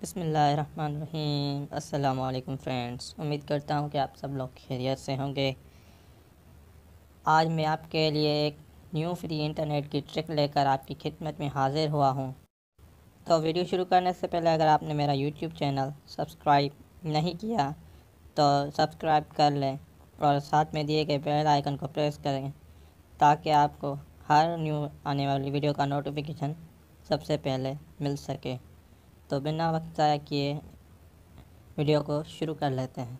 बसमीम अल्लाम फ्रेंड्स। उम्मीद करता हूँ कि आप सब लोग खैरियत से होंगे। आज मैं आपके लिए एक न्यू फ्री इंटरनेट की ट्रिक लेकर आपकी खिदमत में हाज़िर हुआ हूँ। तो वीडियो शुरू करने से पहले अगर आपने मेरा यूट्यूब चैनल सब्सक्राइब नहीं किया तो सब्सक्राइब कर लें और साथ में दिए गए बेल आइकन को प्रेस करें ताकि आपको हर न्यू आने वाली वीडियो का नोटिफिकेशन सबसे पहले मिल सके। तो बिना वक्त ज़ाया किए वीडियो को शुरू कर लेते हैं।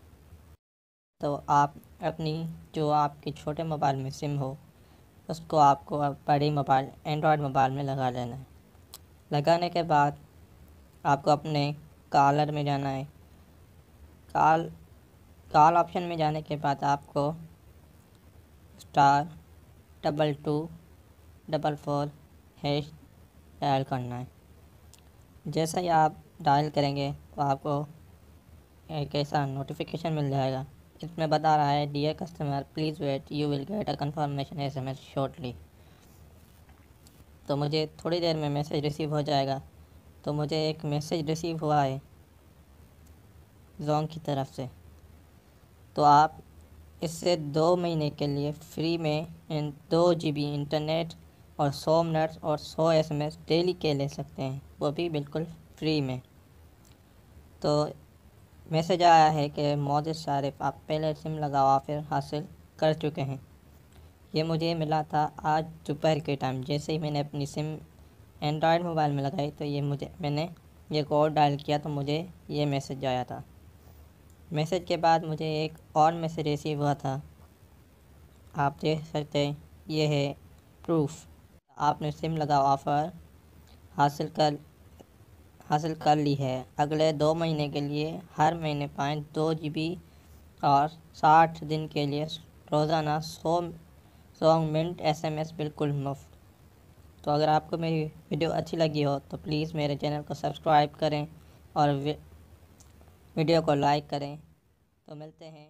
तो आप अपनी, जो आपके छोटे मोबाइल में सिम हो, उसको आपको बड़ी मोबाइल, एंड्रॉयड मोबाइल में लगा लेना है। लगाने के बाद आपको अपने कॉलर में जाना है। कॉल कॉल ऑप्शन में जाने के बाद आपको star, double two, double four, hash dial करना है। जैसा ही आप डायल करेंगे तो आपको एक ऐसा नोटिफिकेशन मिल जाएगा। इसमें बता रहा है dear customer please wait you will get a confirmation S M S shortly तो मुझे थोड़ी देर में मैसेज रिसीव हो जाएगा। तो मुझे एक मैसेज रिसीव हुआ है जोंग की तरफ़ से। तो आप इससे दो महीने के लिए फ्री में इन दो जी बी इंटरनेट और सौ मिनट्स और सौ एस एम एस डेली के ले सकते हैं। वो भी बिल्कुल फ्री में। तो मैसेज आया है कि मौजूद शारिफ आप पहले सिम लगा फिर हासिल कर चुके हैं। ये मुझे मिला था आज दोपहर के टाइम। जैसे ही मैंने अपनी सिम एंड्रॉयड मोबाइल में लगाई तो ये मुझे, मैंने ये कोड डायल किया तो मुझे ये मैसेज आया था। मैसेज के बाद मुझे एक और मैसेज रिसीव हुआ था। आप देख सकते ये है प्रूफ। आपने सिम लगा ऑफ़र हासिल कर हासिल कर ली है। अगले दो महीने के लिए हर महीने पाएँ दो जी बी और साठ दिन के लिए रोज़ाना सौ सौ मिनट एस एम एस बिल्कुल मुफ़्त। तो अगर आपको मेरी वीडियो अच्छी लगी हो तो प्लीज़ मेरे चैनल को सब्सक्राइब करें और वीडियो को लाइक करें। तो मिलते हैं।